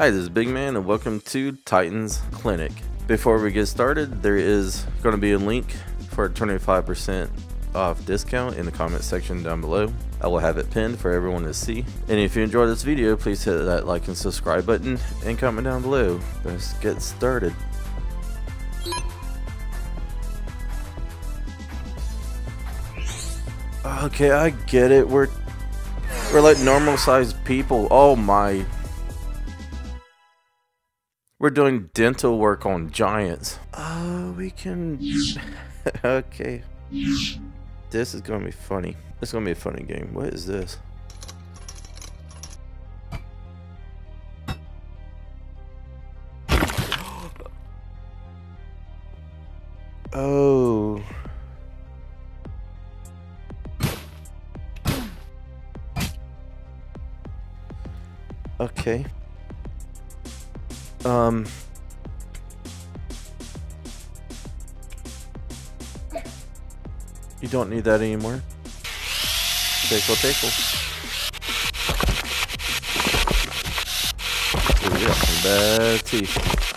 Hi, this is Big Man, and welcome to Titans Clinic. Before we get started, there is going to be a link for a 25% off discount in the comment section down below. I will have it pinned for everyone to see. And if you enjoyed this video, please hit that like and subscribe button and comment down below. Let's get started. Okay, I get it. We're we're like normal sized people. Oh my. We're doing dental work on giants. Oh, we can. okay. This is gonna be funny. This is gonna be a funny game. What is this? Oh. Okay. Um. You don't need that anymore. Ooh, you got some bad teeth.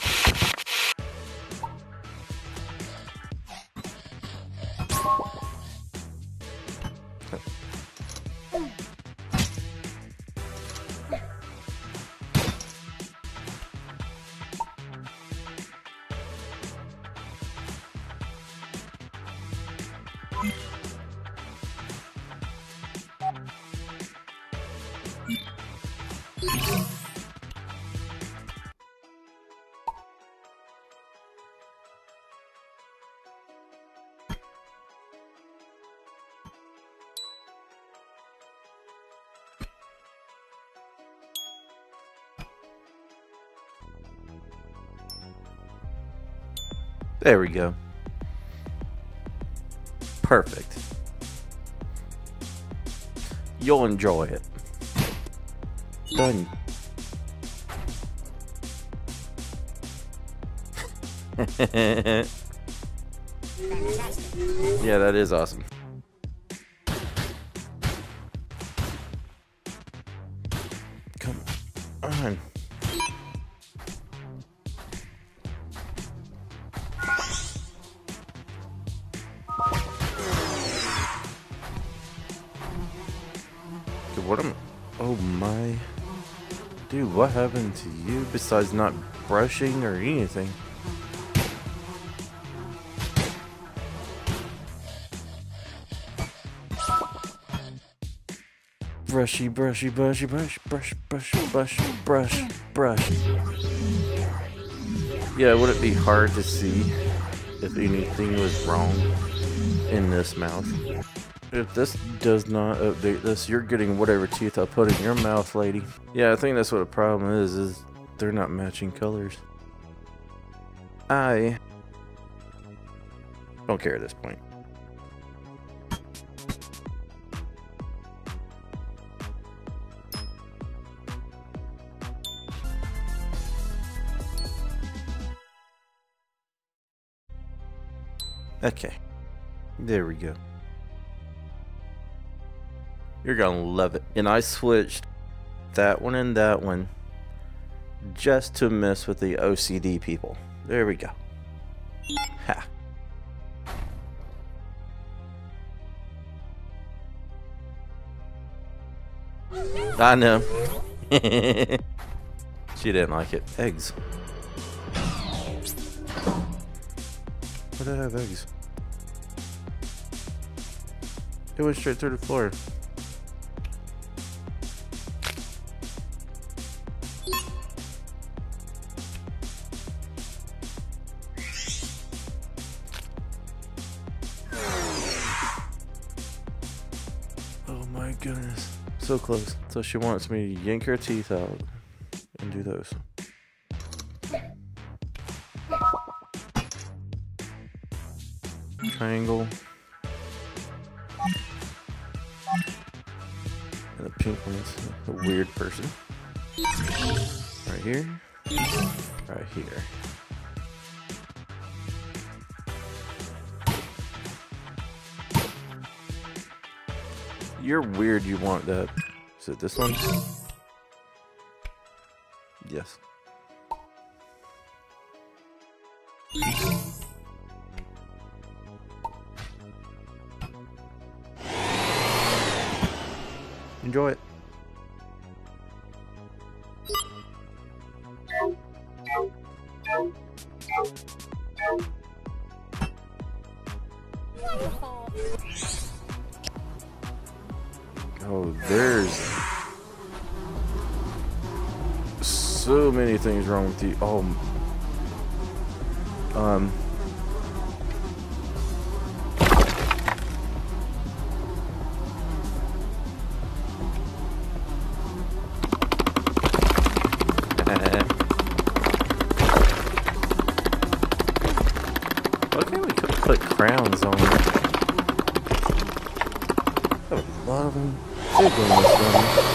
There we go. Perfect. You'll enjoy it. Done. yeah, that is awesome. Come on. What am... Oh my... Dude, what happened to you besides not brushing or anything? Brushy, brushy, brushy, brush, brush, brush, brush, brush, brush. Yeah, would it be hard to see if anything was wrong in this mouth? If this does not update this, you're getting whatever teeth I put in your mouth, lady. Yeah, I think that's what the problem is, is they're not matching colors. I don't care at this point. Okay. There we go. You're gonna love it. And I switched that one and that one just to mess with the OCD people. There we go. Ha. I know. she didn't like it. Eggs. Why did I have eggs? It went straight through the floor. My goodness. So close. So she wants me to yank her teeth out and do those. Triangle. And the pink one's a weird person. Right here. Right here. You're weird you want that. Is it this one? Yes. Enjoy it. Many things wrong with you. Oh, um. Okay, we could put crowns on? Them.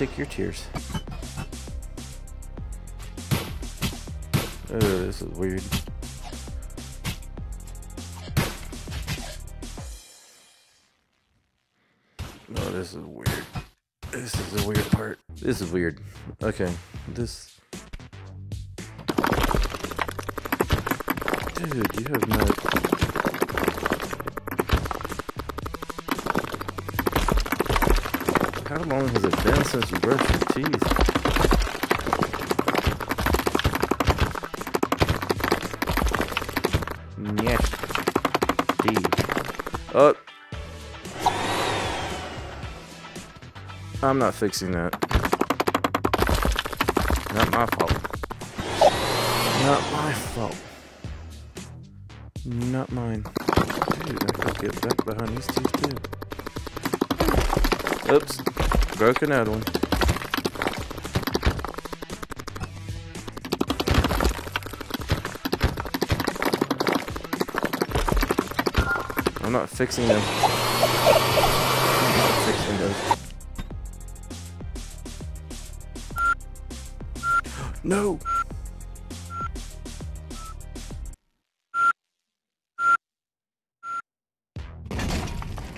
Take your tears. Oh, this is weird. Oh, this is weird. This is the weird part. This is weird. Okay, this. Dude, you have no. How long has it been since you brushed your teeth? Yes. D. Oh. I'm not fixing that. Not my fault. Not my fault. Not mine. Dude, I get back behind these teeth too. Oops. Broke another one. I'm not fixing them. Not fixing those. No!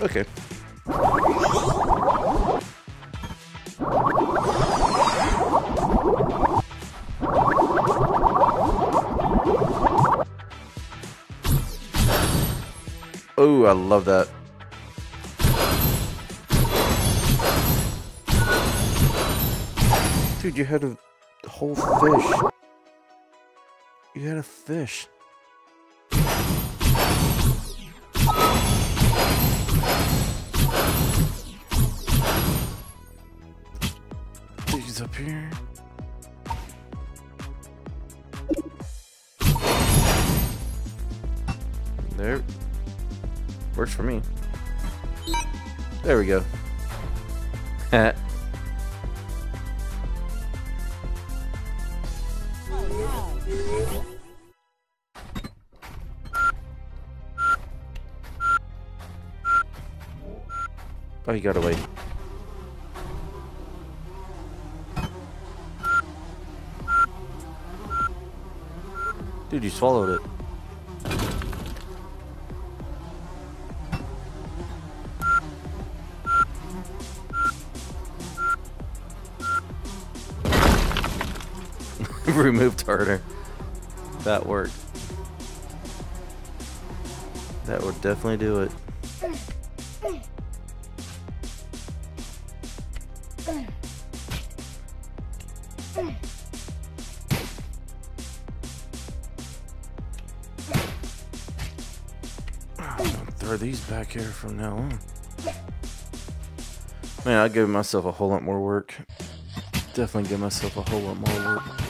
Okay. Oh, I love that. Dude, you had a whole fish. You had a fish. These up here. There. Works for me. There we go. Eh. oh, you got away. Dude, you swallowed it. Remove tartar. That worked. That would definitely do it. Throw these back here from now on. Man, I give myself a whole lot more work. Definitely give myself a whole lot more work.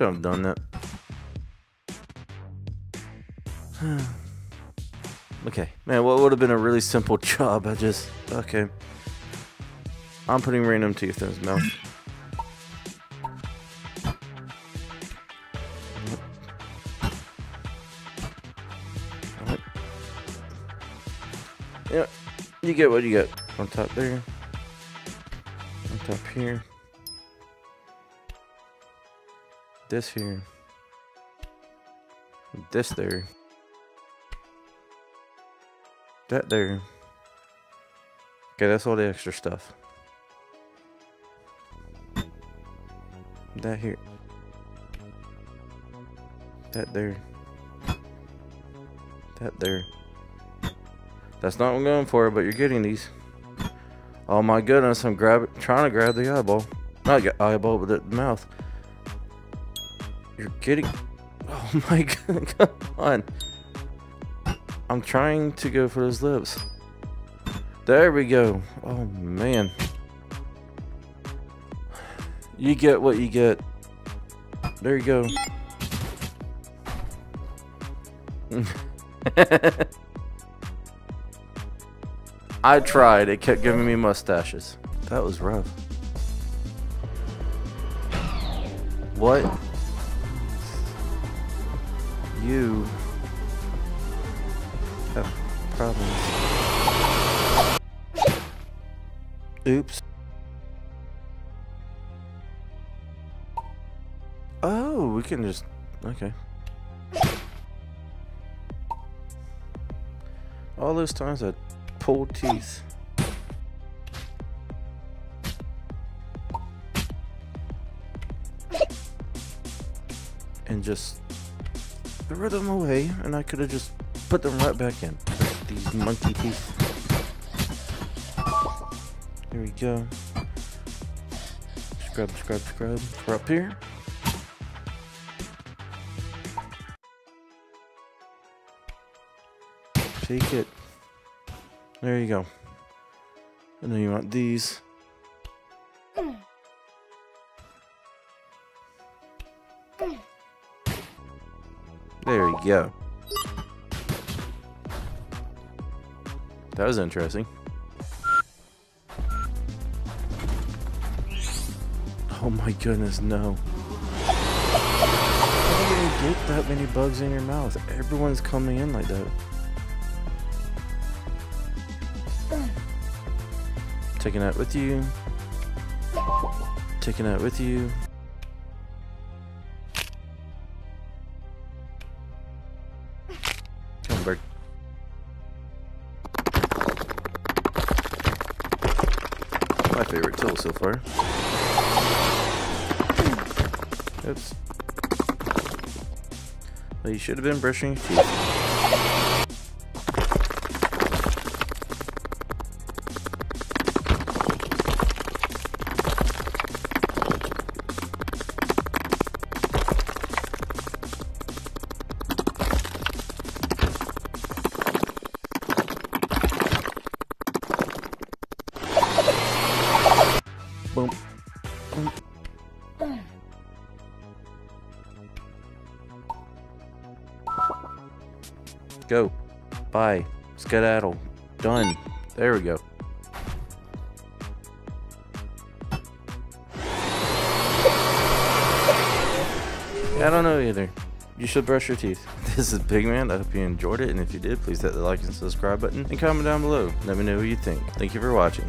Should have done that. okay, man, what would have been a really simple job? I just okay. I'm putting random teeth in his mouth. Alright. Yeah, you get what you get on top there, on top here, this here, this there. That there. Okay, that's all the extra stuff. That here. That there. That there. That's not what I'm going for, but you're getting these. Oh my goodness, I'm grab trying to grab the eyeball. Not eyeball, but the mouth. You're getting... Oh my god, come on. I'm trying to go for those lips. There we go. Oh man. You get what you get. There you go. I tried. It kept giving me mustaches. That was rough. What? You have problems. Oops. Oh, we can just... Okay. All those times I pulled teeth. And just threw them away, and I could have just put them right back in. These monkey teeth. There we go. Scrub, scrub, scrub. We're up here. Take it. There you go. And then you want these. There you go. That was interesting. Oh my goodness, no. How do you get that many bugs in your mouth? Everyone's coming in like that. Taking that with you. Taking that with you. My favorite tool so far. Oops. Well, you should have been brushing your teeth. Bye. Skedaddle. Done. There we go. I don't know either. You should brush your teeth. This is Big Man. I hope you enjoyed it, and if you did, please hit the like and subscribe button and comment down below. Let me know what you think. Thank you for watching.